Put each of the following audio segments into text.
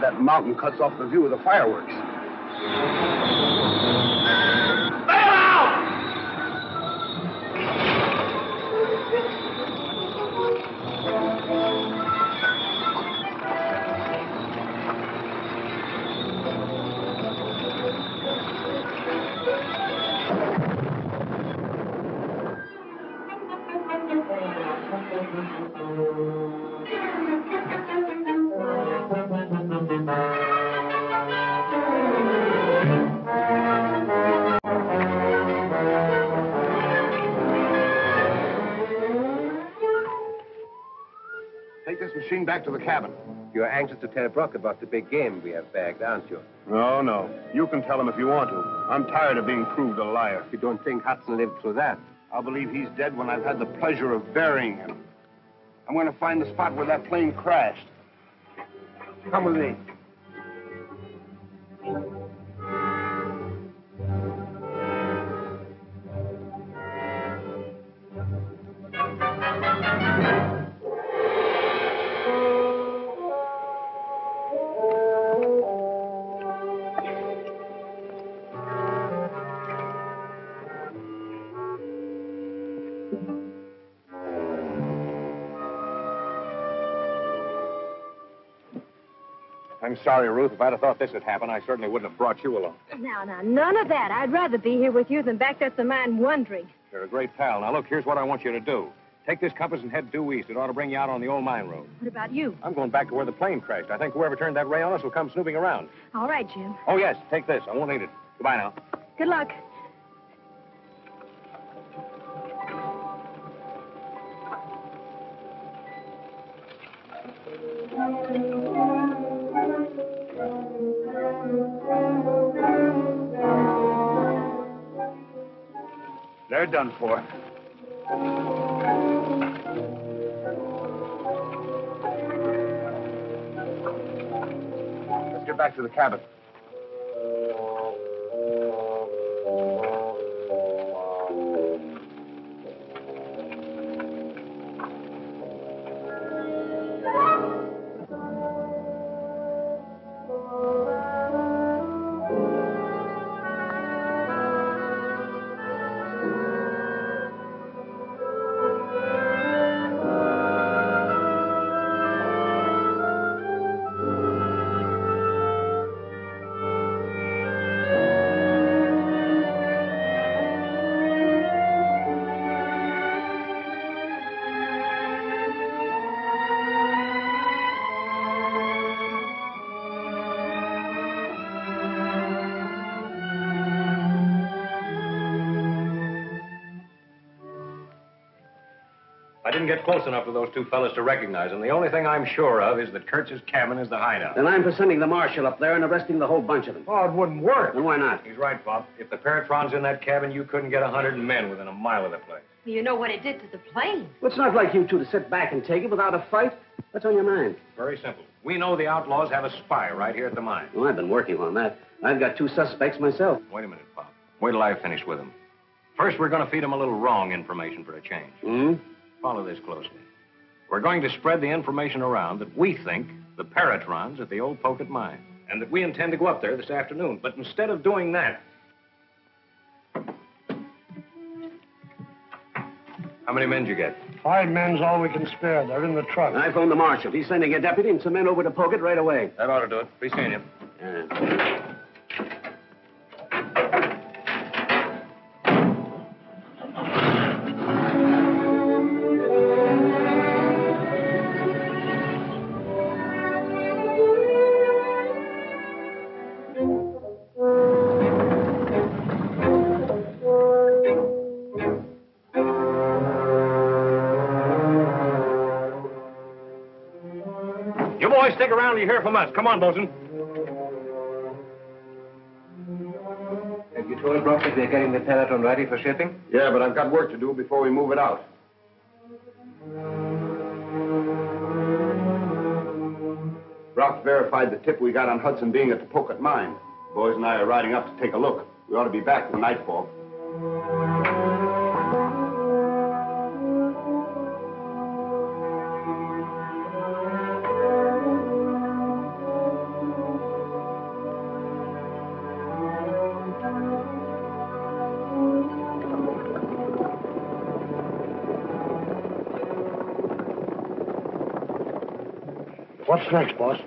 that mountain cuts off the view of the fireworks. Machine back to the cabin. You're anxious to tell Brock about the big game we have bagged, aren't you? No, no. You can tell him if you want to. I'm tired of being proved a liar. You don't think Hudson lived through that? I'll believe he's dead when I've had the pleasure of burying him. I'm going to find the spot where that plane crashed. Come with me. I'm sorry, Ruth. If I'd have thought this had happened, I certainly wouldn't have brought you along. Now, now, none of that. I'd rather be here with you than backed up the mine wondering. You're a great pal. Now, look, here's what I want you to do. Take this compass and head due east. It ought to bring you out on the old mine road. What about you? I'm going back to where the plane crashed. I think whoever turned that ray on us will come snooping around. All right, Jim. Oh, yes, take this. I won't need it. Goodbye now. Good luck. They're done for. Let's get back to the cabin. Didn't get close enough to those two fellas to recognize them. The only thing I'm sure of is that Kurtz's cabin is the hideout. Then I'm for sending the marshal up there and arresting the whole bunch of them. Oh, it wouldn't work. Then why not? He's right, Bob. If the Paratron's in that cabin, you couldn't get a hundred men within a mile of the place. You know what it did to the plane. Well, it's not like you two to sit back and take it without a fight. What's on your mind? Very simple. We know the outlaws have a spy right here at the mine. Well, I've been working on that. I've got two suspects myself. Wait a minute, Bob. Wait till I finish with them. First, we're going to feed them a little wrong information for a change. Hmm? Follow this closely. We're going to spread the information around that we think the Paratron's at the old Pocket mine, and that we intend to go up there this afternoon. But instead of doing that, how many men did you get? Five men's all we can spare. They're in the truck. I phoned the marshal. He's sending a deputy and some men over to Pocket right away. That ought to do it. Be seeing you. Yeah. Stick around you hear from us. Come on, Bosun. Have you told Brock that we're getting the Paratron ready for shipping? Yeah, but I've got work to do before we move it out. Brock verified the tip we got on Hudson being at the Pocket mine. The Boys and I are riding up to take a look. We ought to be back for nightfall. What's next, boss?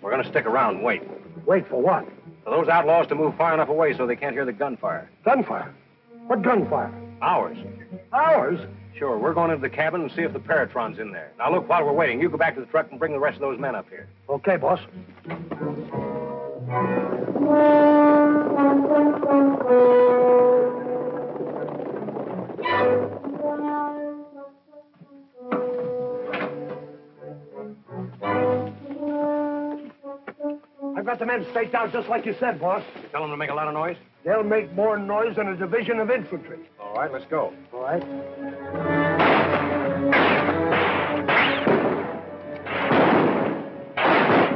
We're going to stick around and wait. Wait for what? For those outlaws to move far enough away so they can't hear the gunfire. Gunfire. What gunfire? Ours. Ours? Sure, we're going into the cabin and see if the Paratron's in there. Now, look, while we're waiting, you go back to the truck and bring the rest of those men up here. Okay, boss. got the men staked out just like you said, boss. You tell them to make a lot of noise? They'll make more noise than a division of infantry. All right, let's go. All right.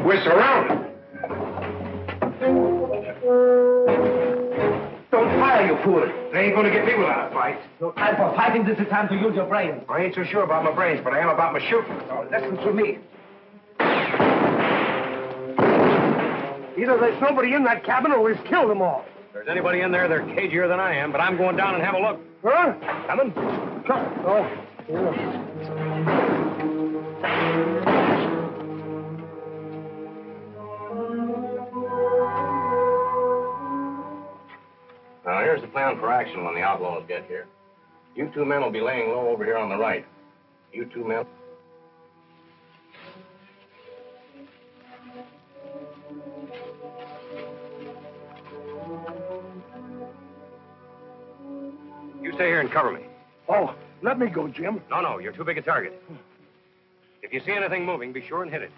We're surrounded. Don't fire, you fool. They ain't gonna get me without a fight. No time for fighting. This is time to use your brains. I ain't so sure about my brains, but I am about my shooting. Now, listen to me. Either there's nobody in that cabin or we've killed them all. If there's anybody in there, they're cagier than I am, but I'm going down and have a look. Huh? Coming? Come. Oh. yeah. Now, here's the plan for action when the outlaws get here. You two men will be laying low over here on the right. You two men. And cover me. Oh, let me go, Jim. No, no, you're too big a target. If you see anything moving, be sure and hit it.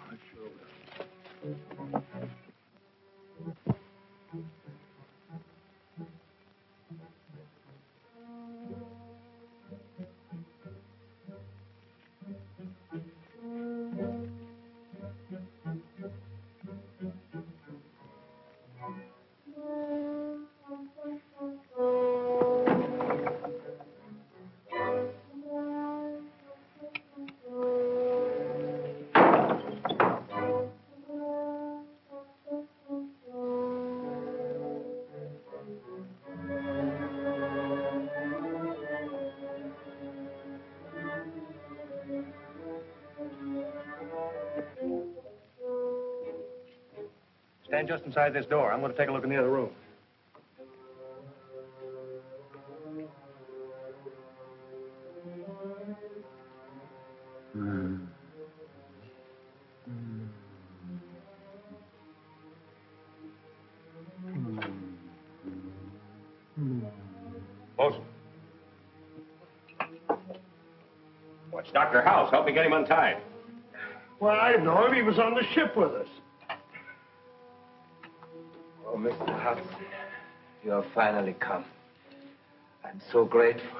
Stand just inside this door. I'm going to take a look in the other room. Bosun. Dr. Hauss? Help me get him untied. Well, I don't know him. He was on the ship with us. Hudson, you have finally come. I'm so grateful,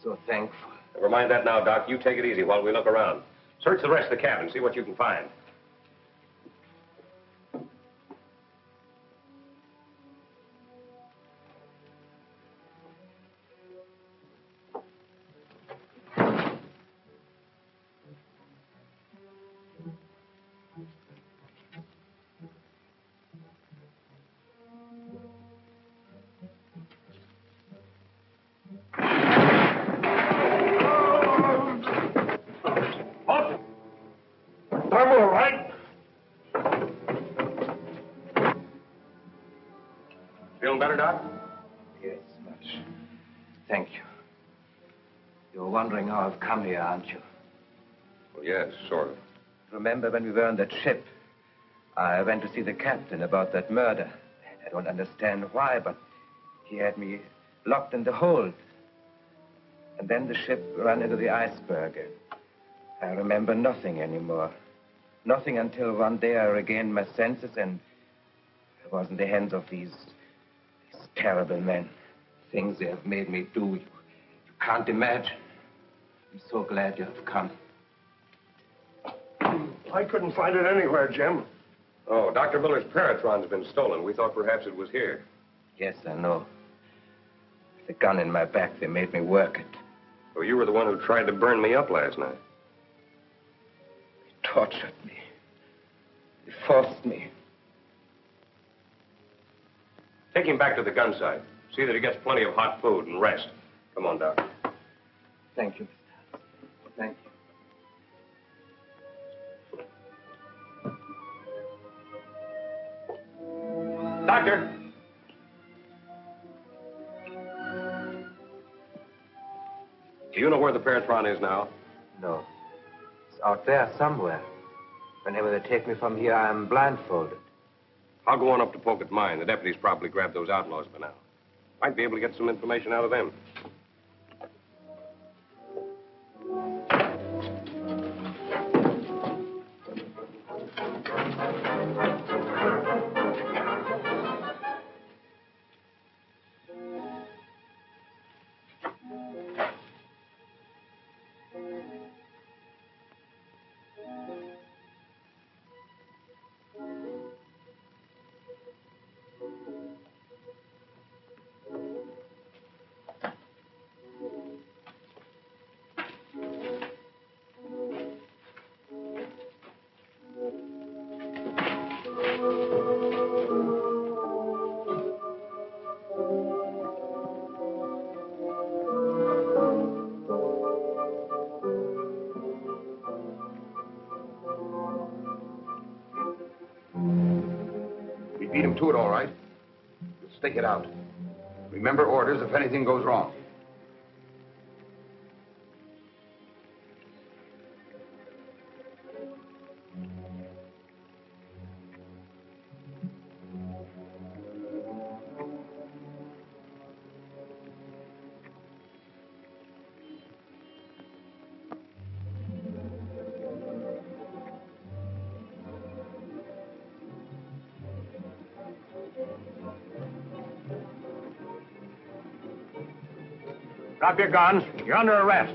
so thankful. Never mind that now, Doc. You take it easy while we look around. Search the rest of the cabin, see what you can find. Yes, much. Thank you. You're wondering how I've come here, aren't you? Well, yes, sort of. Remember when we were on that ship? I went to see the captain about that murder. I don't understand why, but he had me locked in the hold. And then the ship ran into the iceberg. I remember nothing anymore. Nothing until one day I regained my senses and I was in the hands of these terrible men. Things they have made me do. You, you can't imagine. I'm so glad you have come. I couldn't find it anywhere, Jim. Oh, Dr. Miller's Paratron's been stolen. We thought perhaps it was here. Yes, I know. With The gun in my back, they made me work it. Well, you were the one who tried to burn me up last night. They tortured me. They forced me. Take him back to the gun side. See that he gets plenty of hot food and rest. Come on, Doc. Thank you. Thank you. Doctor! Do you know where the Paratron is now? No. It's out there somewhere. Whenever they take me from here, I am blindfolded. I'll go on up to Pocket Mine. The deputies probably grabbed those outlaws by now. Might be able to get some information out of them. To it, all right. We'll it out. Remember orders if anything goes wrong. Drop your guns. You're under arrest.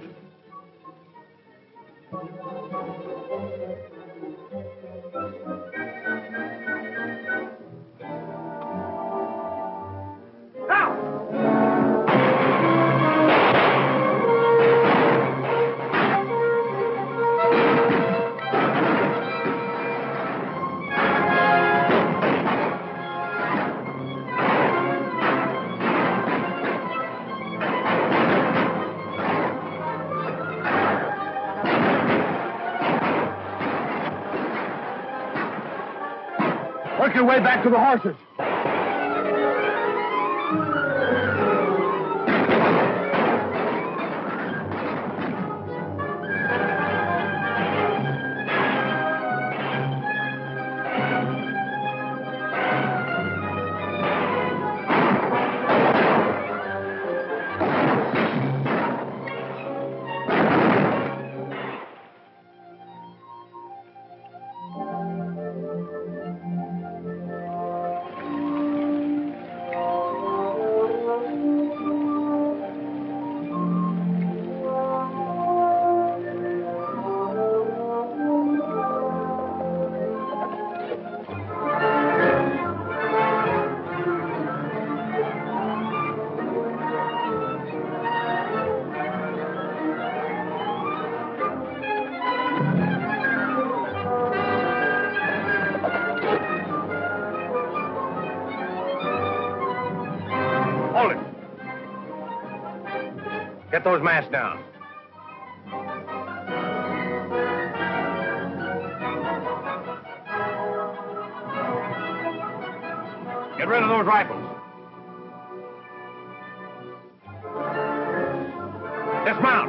Work your way back to the horses. Get those masks down. Get rid of those rifles. Dismount.